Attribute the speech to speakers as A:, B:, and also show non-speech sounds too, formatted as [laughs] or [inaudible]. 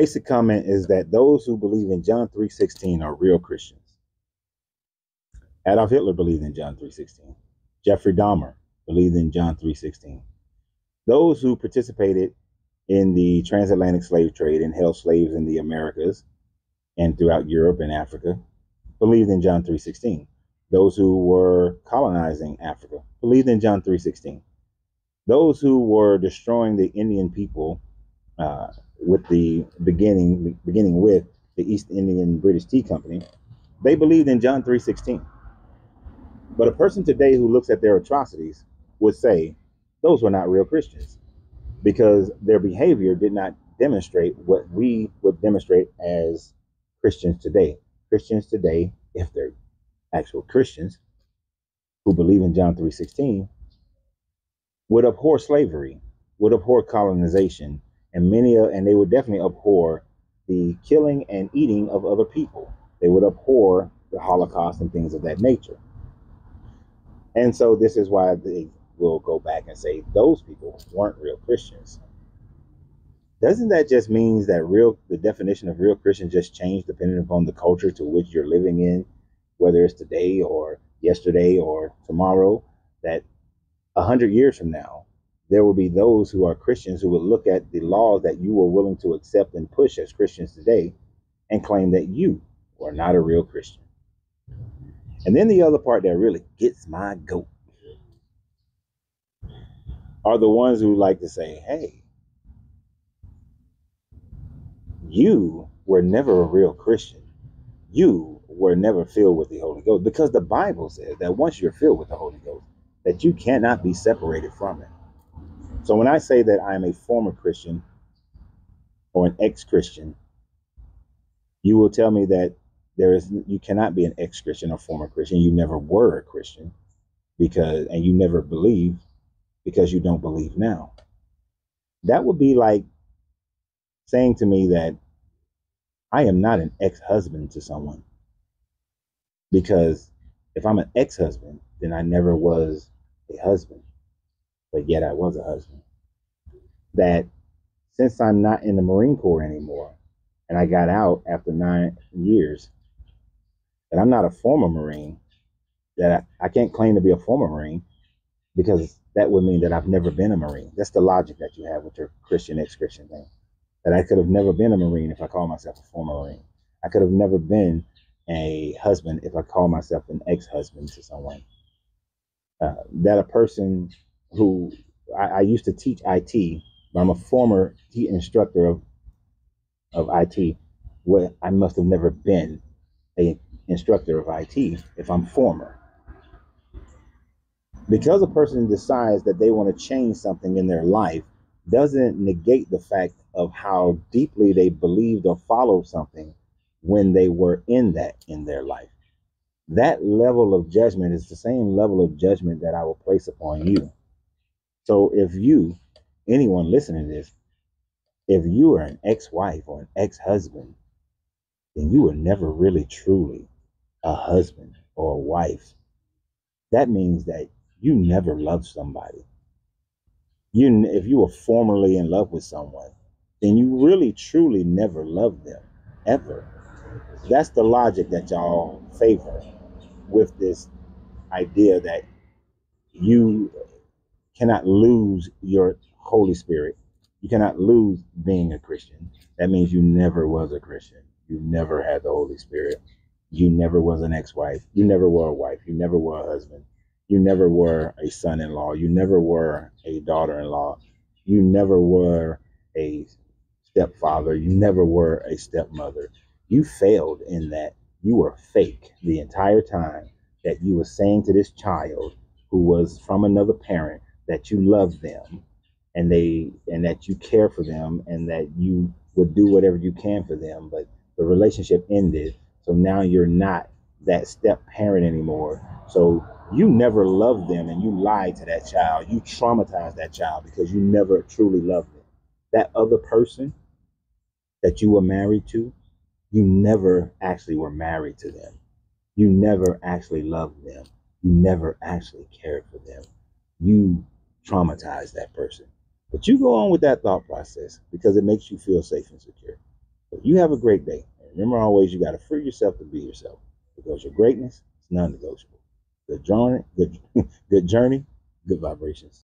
A: basic comment is that those who believe in John 3:16 are real Christians. Adolf Hitler believed in John 3:16. Jeffrey Dahmer believed in John 3:16. Those who participated in the transatlantic slave trade and held slaves in the Americas and throughout Europe and Africa believed in John 3:16. Those who were colonizing Africa believed in John 3:16. Those who were destroying the Indian people uh, with the beginning beginning with the East Indian British Tea Company, they believed in John 3:16. But a person today who looks at their atrocities would say those were not real Christians because their behavior did not demonstrate what we would demonstrate as Christians today. Christians today, if they're actual Christians who believe in John 3:16, would abhor slavery, would abhor colonization, and many and they would definitely abhor the killing and eating of other people. They would abhor the Holocaust and things of that nature. And so this is why they will go back and say those people weren't real Christians. Doesn't that just means that real the definition of real Christian just changed depending upon the culture to which you're living in, whether it's today or yesterday or tomorrow, that a hundred years from now, there will be those who are Christians who will look at the laws that you were willing to accept and push as Christians today and claim that you are not a real Christian. And then the other part that really gets my goat are the ones who like to say, hey, you were never a real Christian. You were never filled with the Holy Ghost because the Bible says that once you're filled with the Holy Ghost, that you cannot be separated from it. So when I say that I am a former Christian or an ex-Christian, you will tell me that there is you cannot be an ex-Christian or former Christian. You never were a Christian because and you never believed because you don't believe now. That would be like saying to me that I am not an ex-husband to someone. Because if I'm an ex-husband, then I never was a husband, but yet I was a husband. That since I'm not in the Marine Corps anymore, and I got out after nine years, that I'm not a former Marine, that I, I can't claim to be a former Marine because that would mean that I've never been a Marine. That's the logic that you have with your Christian ex Christian thing. That I could have never been a Marine if I call myself a former Marine. I could have never been a husband if I call myself an ex husband to someone. Uh, that a person who I, I, used to teach IT, I'm a former instructor of of IT. What I must have never been a instructor of IT if I'm former. Because a person decides that they want to change something in their life doesn't negate the fact of how deeply they believed or followed something when they were in that in their life that level of judgment is the same level of judgment that I will place upon you. So if you, anyone listening to this, if you are an ex-wife or an ex-husband, then you were never really truly a husband or a wife. That means that you never loved somebody. You, if you were formerly in love with someone, then you really truly never loved them ever. That's the logic that y'all favor with this idea that you cannot lose your Holy Spirit. You cannot lose being a Christian. That means you never was a Christian. You never had the Holy Spirit. You never was an ex-wife. You never were a wife. You never were a husband. You never were a son-in-law. You never were a daughter-in-law. You never were a stepfather. You never were a stepmother. You failed in that you were fake the entire time that you were saying to this child who was from another parent that you love them and they and that you care for them and that you would do whatever you can for them but the relationship ended so now you're not that step parent anymore so you never loved them and you lied to that child you traumatized that child because you never truly loved them that other person that you were married to you never actually were married to them. You never actually loved them. You never actually cared for them. You traumatized that person. But you go on with that thought process because it makes you feel safe and secure. You have a great day. remember always, you got to free yourself to be yourself because your greatness is non-negotiable. Good journey, good, [laughs] good journey, good vibrations.